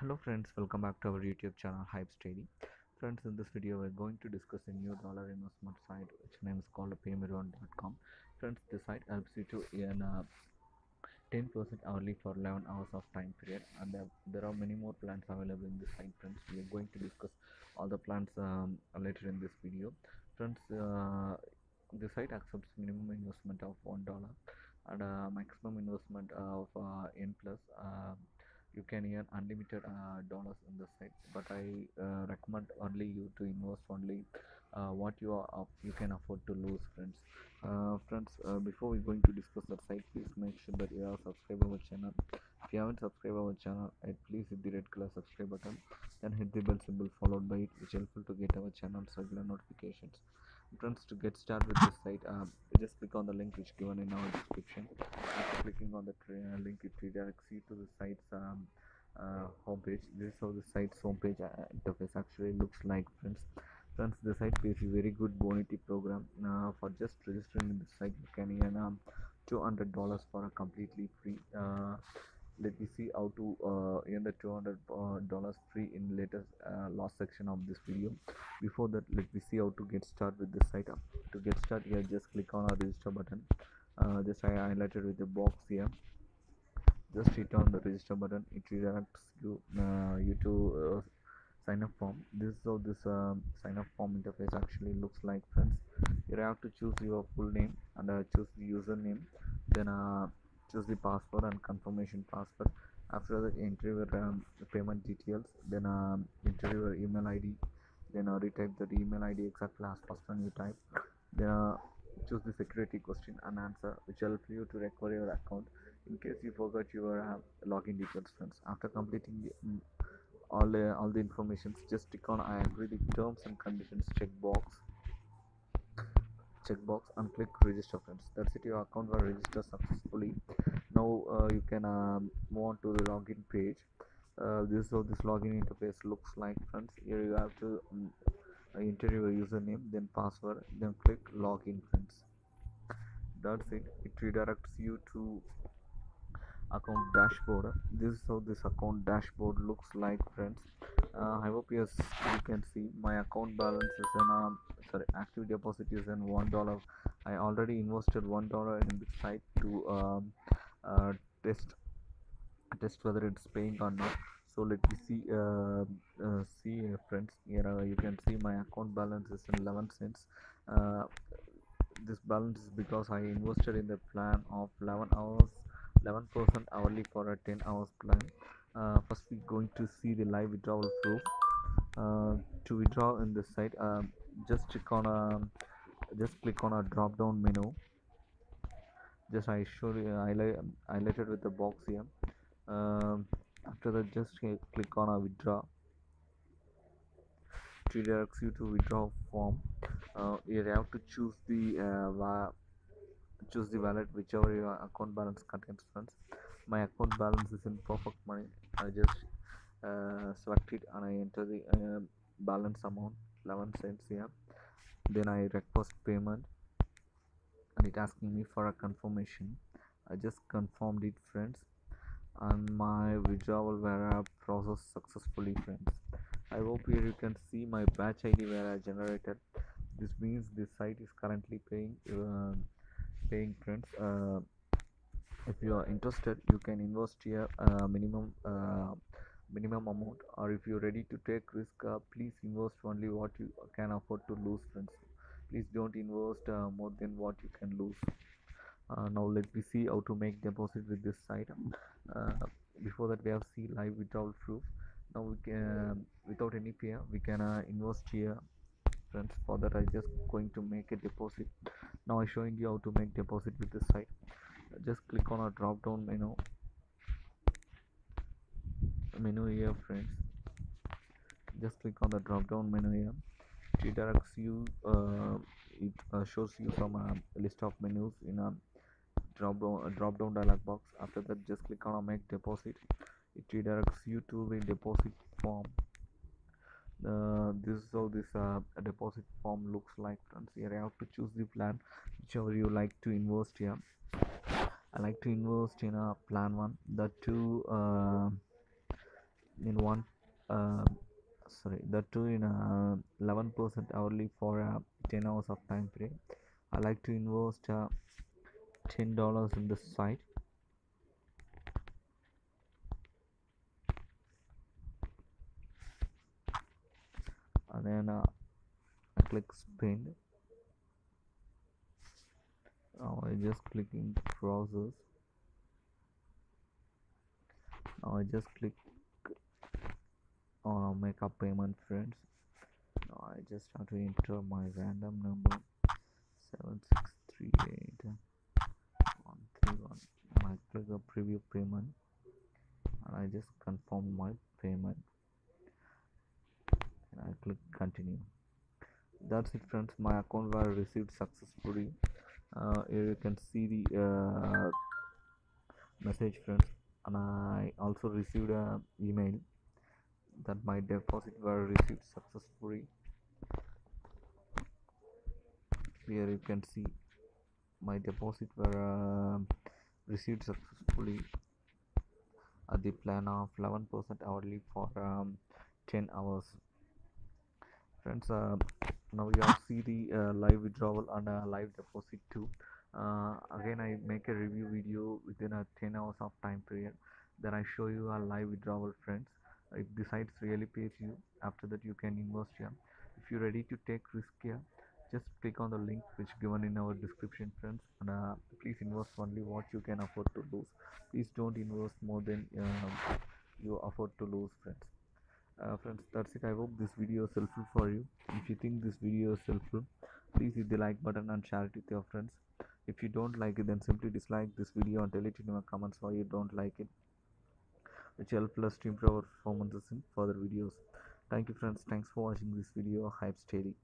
hello friends welcome back to our youtube channel Hyips daily friends in this video we're going to discuss a new dollar investment site which name is called paymeron.com friends this site helps you to earn uh, 10% hourly for 11 hours of time period and there, there are many more plans available in this site friends. We are going to discuss all the plans um, later in this video. Friends uh, the site accepts minimum investment of one dollar and uh, maximum investment of uh, n plus uh, you can earn unlimited uh, dollars in the site but i uh, recommend only you to invest only uh, what you are up you can afford to lose friends. Uh, friends uh, before we going to discuss the site please make sure that you are subscribed our channel. If you haven't subscribed our channel uh, please hit the red color subscribe button then hit the bell symbol followed by it which helpful to get our channel's regular notifications friends to get started with this site um, just click on the link which given in our description. After clicking on the tra- link it redirects you to the site's um, uh, homepage. This is how the site's homepage uh, interface actually looks like friends. Friends the site pays a very good bounty program uh, for just registering in the site you can earn um, 200 dollars for a completely free uh, let me see how to uh, earn the 200 uh, dollars free in latest uh, last section of this video. Before that let me see how to get started with this site to get started here just click on our register button. Uh, just I highlighted with the box here. Just hit on the register button. It redirects you uh, you to uh, sign up form. This is how this um, sign up form interface actually looks like friends. You have to choose your full name and uh, choose the username. Then choose the password and confirmation password. After that enter your um, payment details then um, enter your email id then uh, retype the email id exactly as first one you type. Then uh, choose the security question and answer which help you to recover your account in case you forgot your uh, login details friends. After completing the, mm, all the all the informations just click on i agree the terms and conditions checkbox checkbox and click register friends. That's it. Your account will register successfully. Now uh, you can um, move on to the login page. Uh, this is how this login interface looks like friends. Here you have to um, enter your username then password then click login friends. That's it. It redirects you to account dashboard. This is how this account dashboard looks like friends uh, i hope you can see my account balance is in um, sorry active deposit is in one dollar. I already invested one dollar in this site to um, uh, test test whether it's paying or not. So let me see uh, uh, see uh, friends here uh, you can see my account balance is in 11 cents. Uh, this balance is because i invested in the plan of 11 hours 11 percent hourly for a 10 hours plan uh, first we're going to see the live withdrawal proof uh, to withdraw in this site um, just click on a just click on a drop down menu. Just i showed you highlight highlighted with the box here. Um, after that just click on a withdraw. It directs you to withdraw form. Uh, you have to choose the uh, choose the wallet whichever your account balance contains friends my account balance is in perfect money. I just uh, select it and i enter the uh, balance amount 11 cents here then i request payment and it asking me for a confirmation. I just confirmed it friends and my withdrawal were processed successfully friends. I hope here you can see my batch id where i generated. This means this site is currently paying uh, paying friends uh, if you are interested you can invest here uh, minimum uh, minimum amount. Or if you're ready to take risk uh, please invest only what you can afford to lose friends. Please don't invest uh, more than what you can lose. Uh, now let me see how to make deposit with this site uh, before that we have see live withdrawal proof. Now we can without any fear we can uh, invest here friends. For that i just going to make a deposit. Now i'm showing you how to make deposit with this site just click on a drop down menu. Menu here friends. Just click on the drop down menu here. It redirects you uh, it uh, shows you some uh, list of menus in a drop down drop down dialog box. After that just click on a make deposit. It redirects you to the deposit form. Uh, this is how this uh, deposit form looks like friends. Here you have to choose the plan whichever you like to invest here i like to invest in a plan one. The two uh, in one uh, sorry the two in uh, 11% hourly for uh, 10 hours of time period i like to invest uh, $10 in this site and then uh, I click spin now I just click clicking process now I just click on make a payment friends. Now I just have to enter my random number 7638 131 I click a preview payment. And I just confirm my payment. And I click continue. That's it friends. My account was received successfully uh, here you can see the uh, message friends. And I also received a email that my deposit were received successfully. Here you can see my deposit were uh, received successfully at the plan of 11% hourly for um, 10 hours. Friends uh, now you all see the uh, live withdrawal and uh, live deposit too. Uh, again i make a review video within a 10 hours of time period then i show you a live withdrawal friends. If the sites really pays you after that you can invest here. If you're ready to take risk here just click on the link which given in our description friends and uh, please invest only what you can afford to lose. Please don't invest more than um, you afford to lose friends uh, friends that's it. I hope this video is helpful for you. If you think this video is helpful please hit the like button and share it with your friends. If you don't like it then simply dislike this video and tell it in your comments why you don't like it which help us to improve our performances in further videos. Thank you friends. Thanks for watching this video. Hyips daily